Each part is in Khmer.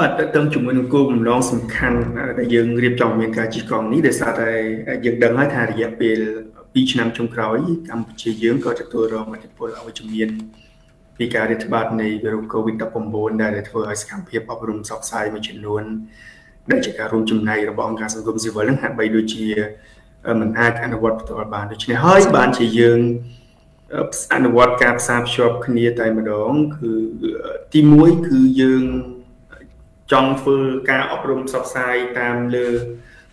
បាទតើតើជាមួយនឹងគោលបំណងសំខាន់ដែលយើងរៀបចំមានការជិះកង់នេះដោយសារតែយើងដឹងហើយថារយៈពេល2ឆ្នាំចុងក្រោយកម្ពុជាយើងក៏ទទួលរងឥទ្ធិពលអវិជ្ជមានពីការរាតត្បាតនៃវីរុស COVID-19 ដែលធ្វើឲ្យសកម្មភាពអប់រំផ្សព្វផ្សាយមួយចំនួនដែលជាការរួមចំណែករបស់អង្គការសង្គមស៊ីវិលនឹងហាក់បីដូចជាមិនអាចអនុវត្តផ្ទាល់បានដូច្នេះហើយបានជាយើងអនុវត្តការផ្សារភ្ជាប់គ្នាតែម្ដងគឺទី1គឺយើង ចង់ធ្វើការអប់រំផ្សព្វផ្សាយតាមលើ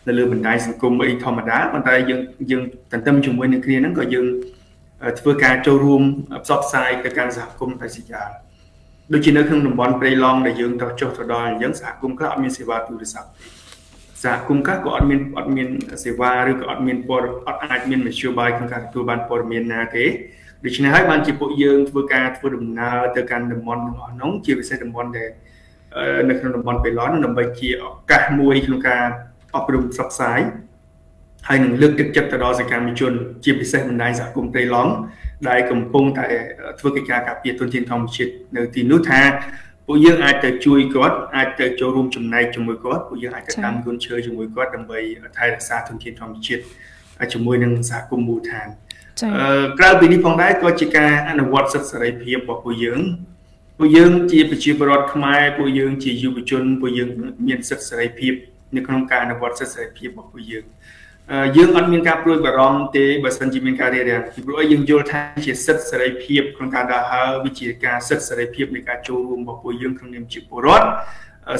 នៅលើបណ្ដាញសង្គមអីធម្មតាប៉ុន្តែយើងយើងទន្ទឹមជាមួយនឹងគ្នាហ្នឹងក៏យើងធ្វើការចូលរួមផ្សព្វផ្សាយទៅកាន់សហគមន៍តែសិយាដូចជានៅក្នុងតំបន់ព្រៃឡង់ដែលយើងទៅចុះទៅដល់អញ្ចឹងសហគមន៍ខ្លះអត់មានសេវាទូរស័ព្ទសហគមន៍ខ្លះក៏អត់មានអត់មានសេវាឬក៏អត់មានព័ត៌អត់អាចមានមធ្យោបាយក្នុងការទទួលបានព័ត៌មានណាទេដូច្នេះហើយបានជាពួកយើងធ្វើការធ្វើដំណើរទៅកាន់តំបន់ទាំងអស់នោះជាពិសេសតំបន់ដែល នៅក្នុងតំបន់បេឡនដើម្បីជាឱកាសមួយក្នុងការអប់រំផ្សព្វផ្សាយហើយនឹងលើកទឹកចិត្តទៅដល់សកម្មជន ជាពិសេសបណ្ដាញសហគមន៍ព្រៃឡង់ដែលកំពុងតែធ្វើកិច្ចការការពារទុនធានធម្មជាតិនៅទីនោះថាពួកយើងអាចទៅជួយគាត់អាចទៅចូលរួមចំណែកជាមួយគាត់ពួកយើងអាចទៅតាមគុណឈើជាមួយគាត់ដើម្បីថែរក្សាទុនធានធម្មជាតិជាមួយនឹងសហគមន៍មូលដ្ឋានក្រៅពីនេះផងដែរក៏ជាការអនុវត្តសិទ្ធិសេរីភាពរបស់ពួកយើង ពួកយើងជាប្រជាពលរដ្ឋខ្មែរពួកយើងជាយុវជនពួកយើងមានសិទ្ធិសេរីភាពនៅក្នុងការអនុវត្តសិទ្ធិសេរីភាពរបស់ពួកយើងយើងអត់មានការព្រួយបារម្ភទេបើសិនជាមានការរារាំងពីព្រោះយើងយល់ថាជាសិទ្ធិសេរីភាពក្នុងការដើរហើរវាជាការសិទ្ធិសេរីភាពនៃការចូលរួមរបស់ពួកយើងក្នុងនាមជាពលរដ្ឋ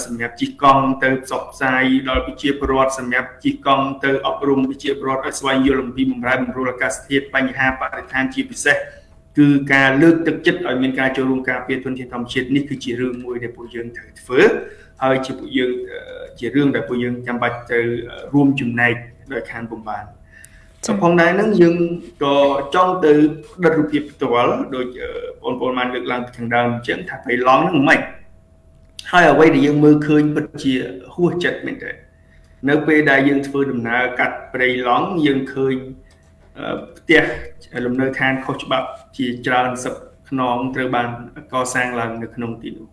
សម្រាប់ជិះកង់ទៅផ្សព្វផ្សាយដល់ប្រជាពលរដ្ឋសម្រាប់ជិះកង់ទៅអប់រំប្រជាពលរដ្ឋឲ្យស្វែងយល់អំពីបម្រែបម្រួលអាកាសធាតុបញ្ហាបរិស្ថានជាពិសេស គឺការលើកទឹកចិត្តឲ្យមានការចូលរួមការពារធនធានធម្មជាតិនេះគឺជារឿងមួយដែលពួកយើងត្រូវធ្វើហើយជាពួកយើងជារឿងដែលពួកយើងចាំបាច់ទៅរួមចំណែកដោយខានពុំបានចំផងដែរហ្នឹងយើងក៏ចង់ទៅដិតរូបភាពផ្ទាល់ដូចបងប្អូនបានលើកឡើងពីខាងដើមអញ្ចឹងថាបៃឡង់ហ្នឹងមិនហើយអ្វីដែលយើងមើលឃើញពិតជាហួសចិត្តមែនទេនៅពេលដែលយើងធ្វើដំណើរកាត់ព្រៃឡង់យើងឃើញ ផ្ទះលំនៅឋានខុសច្បាប់ជាច្រើនសិបខ្នងត្រូវបានកសាងឡើងនៅក្នុងទីនោះ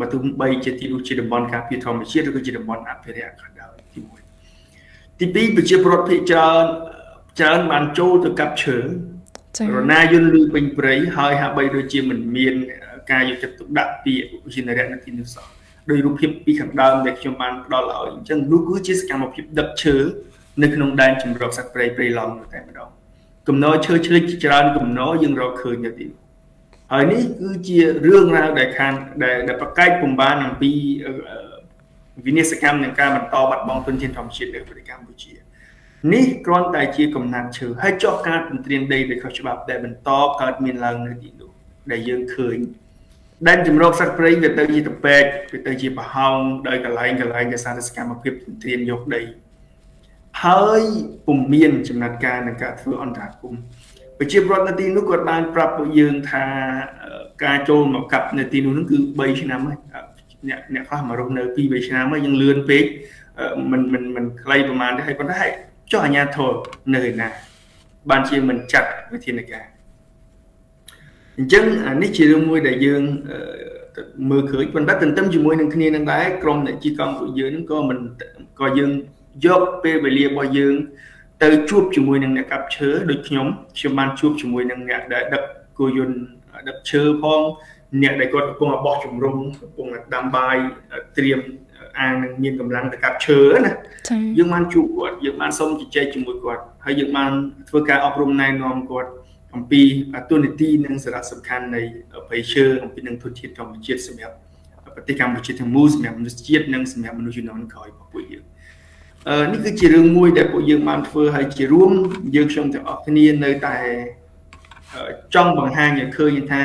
បើទោះបីជាទីនោះជាតំបន់ការពារធម្មជាតិឬក៏ជាតំបន់អភិរក្សក៏ដោយទី1ទី2ប្រជាពលរដ្ឋភាគច្រើនច្រើនបានចូលទៅកាប់ឈើរណាយន្តលឺពេញព្រៃហើយហាក់បីដូចជាមិនមានការយកចិត្តទុកដាក់ពីវិជានរៈនៅទីនោះសោះដោយរូបភាពពីខាងដើមដែលខ្ញុំបានផ្ដល់ឲ្យអញ្ចឹងនោះគឺជាសកម្មភាពដឹកឈើ នៅក្នុងដែនជំរកសត្វព្រៃព្រៃឡង់តែម្ដងគំនរឈើឆ្លិចច្រើនគំនរយើងរកឃើញនៅទីនោះហើយនេះគឺជារឿងរ៉ាវដែលខានដែលប្រកែកពំបានអំពីវិនិស្សកម្មនៃការបន្តបាត់បង់ទុនធានធម្មជាតិនៅប្រទេសកម្ពុជានេះគ្រាន់តែជាកំណាត់ឈើហើយចោះការពន្ទ្រានដីដោយខុសច្បាប់ដែលបន្តកើតមានឡើងនៅទីនោះដែលយើងឃើញដែនជំរកសត្វព្រៃវាទៅជាតពេកវាទៅជាប្រហោងដោយកន្លែងកន្លែងដែលសារសកម្មភាពពន្ទ្រានយកដី ហើយពុំមានចំណាត់ការនឹងការធ្វើអន្តរាគមន៍ប្រជាពលរដ្ឋនៅទីនោះគាត់បានប្រាប់ពួកយើងថាការចូលមកកាប់នៅទីនោះនឹងគឺ3ឆ្នាំហើយអ្នកអ្នកខ្លះមករស់នៅ2 3ឆ្នាំហើយយើងលឿនពេកមិនមិនមិនខ្លីប្រហែលទេហើយប៉ុន្តែចុះអាញាធរនៅឯណាបានជាមិនចាត់វិធានការអញ្ចឹងអានេះជារឿងមួយដែលយើងមើលឃើញប៉ុន្តែទន្ទឹមជាមួយនឹងគ្នានឹងដែរក្រុមអ្នកជីកង់ពួកយើងនឹងក៏មិនក៏យើង យកពេលវេលារបស់យើង ទៅជួបជាមួយនឹងអ្នកកាប់ឈើដូចខ្ញុំខ្ញុំបានជួបជាមួយនឹងអ្នកដែលដឹកគោយន្តដឹកឈើផងអ្នកដែលគាត់កំពុងបោះជំរំកំពុងដាំបាយត្រៀមអាងនឹងមានកម្លាំងទៅកាប់ឈើណាយើងបានជួបគាត់យើងបានសុំជជែកជាមួយគាត់ហើយយើងបានធ្វើការអប់រំណែនាំគាត់អំពីទូនីតិនិងសារៈសំខាន់នៃប្រៃឈើអំពីនឹងទុនធានធម្មជាតិសម្រាប់ប្រទេសកម្ពុជាទាំងមូលសម្រាប់មនុស្សជាតិនិងសម្រាប់មនុស្សជំនាន់ក្រោយរបស់ពួកយើង នេះគឺជារឿងមួយដែលពួកយើងបានធ្វើហើយជារួមយើងខ្ញុំទាំងអស់គ្នានៅតែចង់បង្ហាញឲ្យឃើញថា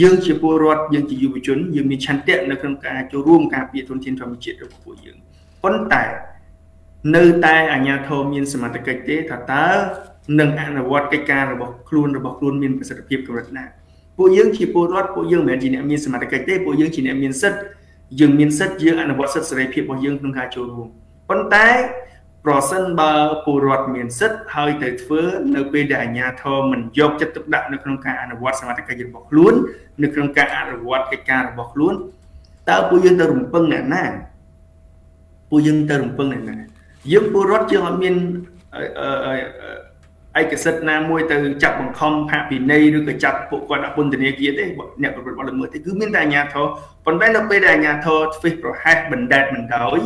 យើងជាពលរដ្ឋយើងជាយុវជនយើងមានឆន្ទៈនៅក្នុងការចូលរួមការពារទុនធានធម្មជាតិរបស់ពួកយើងប៉ុន្តែនៅតែអាជ្ញាធរមានសមត្ថកិច្ចទេថាតើនឹងអនុវត្តកិច្ចការរបស់ខ្លួនរបស់ខ្លួនមានប្រសិទ្ធភាពកម្រិតណាពួកយើងជាពលរដ្ឋពួកយើងមិនមែនជាអ្នកមានសមត្ថកិច្ចទេពួកយើងជាអ្នកមានសិទ្ធិយើងមានសិទ្ធិយើងអនុវត្តសិទ្ធិសេរីភាពរបស់យើងក្នុងការចូលរួម ប៉ុន្តែប្រសិនបើពលរដ្ឋមានសិទ្ធិហើយទៅធ្វើនៅពេលដែលអាជ្ញាធរមិនយកចិត្តទុកដាក់នៅក្នុងការអនុវត្តសមត្ថកិច្ចរបស់ខ្លួននៅក្នុងការអនុវត្តកិច្ចការរបស់ខ្លួនតើពួកយើងទៅរំពឹងអ្នកណាពួកយើងទៅរំពឹងអ្នកណាយើងពលរដ្ឋយើងអត់មានឯកសិទ្ធិណាមួយទៅចាប់បង្ខំផាកពិន័យឬក៏ចាប់ពួកគាត់ដាក់ពន្ធនាគារទេអ្នកប្រព្រឹត្តបទល្មើសទេគឺមានតែអាជ្ញាធរប៉ុន្តែនៅពេលដែលអាជ្ញាធរធ្វើប្រហែសបណ្ដេតបណ្ដោយ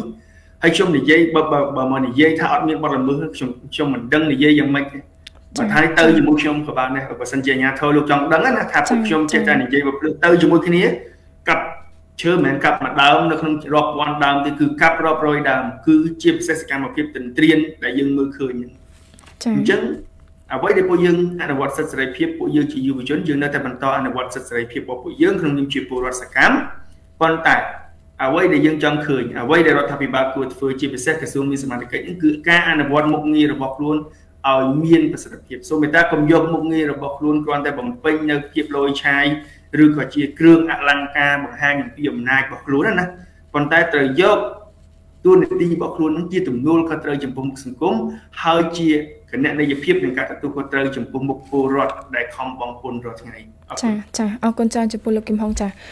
ហើយខ្ញុំនិយាយបើបើមកនិយាយថាអត់មានបទល្មើសខ្ញុំខ្ញុំមិនដឹងនិយាយយ៉ាងម៉េចទេបើថាទៅជាមួយខ្ញុំក៏បានដែរបើសិនជាអាជ្ញាធរលោកចង់ដឹងណាថាពួកខ្ញុំចេះតែនិយាយបើភ្លឺទៅជាមួយគ្នាកាប់ឈើមិនមែនកាប់មួយដើមនៅក្នុងរាប់ពាន់ដើមទេគឺកាប់រាប់រយដើមគឺជាពិសេសកម្មភាពទន្ទ្រានដែលយើងមើលឃើញហ្នឹងចា៎អញ្ចឹងអ្វីដែលពួកយើងអនុវត្តសិទ្ធិសេរីភាពពួកយើងជាយុវជនយើងនៅតែបន្តអនុវត្តសិទ្ធិសេរីភាពរបស់ពួកយើងក្នុងនាមជាពលរដ្ឋសកម្មប៉ុន្តែ អ្វីដែលយើងចង់ឃើញអ្វីដែលរដ្ឋាភិបាលគួរធ្វើជាពិសេសក្រសួងមានសមត្ថកិច្ចគឺការអនុវត្តមុខងាររបស់ខ្លួនឲ្យមានប្រសិទ្ធភាពសូមមេត្តាកុំយកមុខងាររបស់ខ្លួនគ្រាន់តែបំពេញនៅភាពលយឆាយឬក៏ជាគ្រឿងអលង្ការបង្ហាញអំពីអំណាចរបស់ខ្លួនណាប៉ុន្តែត្រូវយកតួនាទីរបស់ខ្លួននឹងជាទំនួលខុសត្រូវចំពោះមុខសង្គមហើយជាគណនេយ្យភាពនៃការទទួលខុសត្រូវចំពោះមុខពលរដ្ឋដែលខំបងពុនរាល់ថ្ងៃចាចាអរគុណច្រើនចំពោះលោកគឹមហុងចា